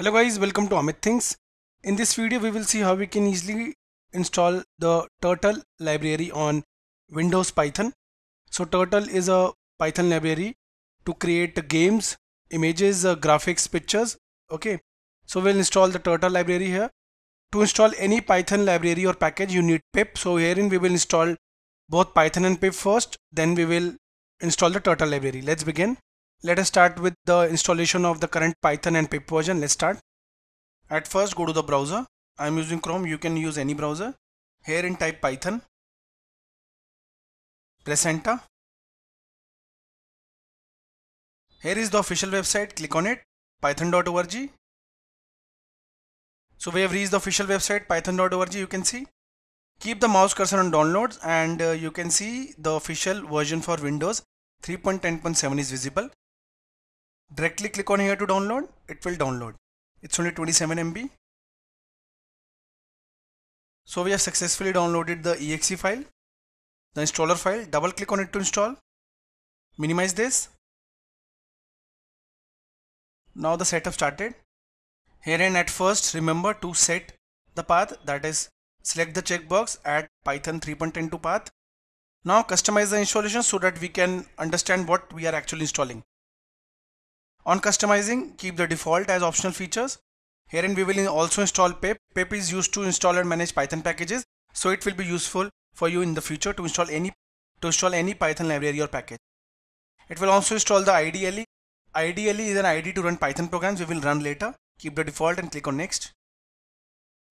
Hello guys, welcome to Amit Thinks. In this video we will see how we can easily install the Turtle library on Windows Python. So Turtle is a Python library to create games, images, uh, graphics, pictures. Okay, so we'll install the Turtle library here. To install any Python library or package you need pip. So herein we will install both Python and pip first, then we will install the Turtle library. Let's begin. Let us start with the installation of the current Python and pip version. Let's start. At first go to the browser. I'm using Chrome. You can use any browser. Here in type Python. Press enter. Here is the official website. Click on it. python.org. So we have reached the official website python.org. You can see. Keep the mouse cursor on downloads and uh, you can see the official version for Windows 3.10.7 is visible directly click on here to download it will download. It's only 27 MB so we have successfully downloaded the exe file the installer file. Double click on it to install. Minimize this. Now the setup started. Here and at first remember to set the path that is select the checkbox add python 3.10 to path. Now customize the installation so that we can understand what we are actually installing on customizing, keep the default as optional features. Herein we will also install pip. pip is used to install and manage Python packages. So it will be useful for you in the future to install any to install any Python library or package. It will also install the IDLE. IDLE is an ID to run Python programs we will run later. Keep the default and click on next.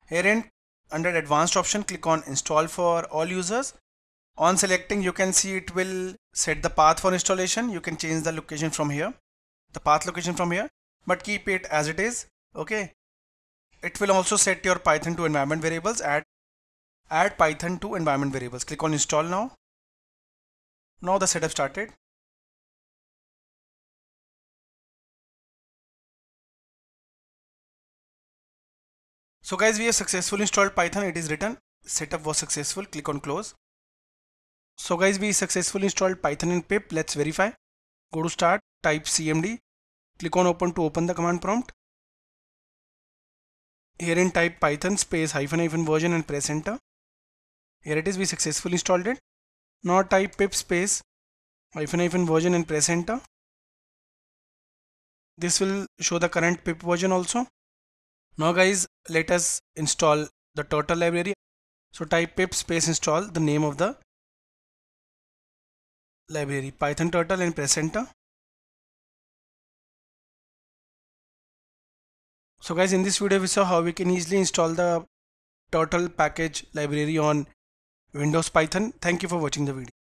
Herein under advanced option click on install for all users. On selecting you can see it will set the path for installation. You can change the location from here the path location from here but keep it as it is okay? It will also set your python to environment variables add add python to environment variables. Click on install now. Now the setup started. So guys we have successfully installed python. It is written. Setup was successful. Click on close. So guys we successfully installed python in pip. Let's verify. Go to start type cmd click on open to open the command prompt. Here in type python space hyphen hyphen version and press enter. Here it is we successfully installed it. Now type pip space hyphen hyphen version and press enter. This will show the current pip version also. Now guys let us install the turtle library. So type pip space install the name of the library python turtle and press enter so guys in this video we saw how we can easily install the turtle package library on windows python. Thank you for watching the video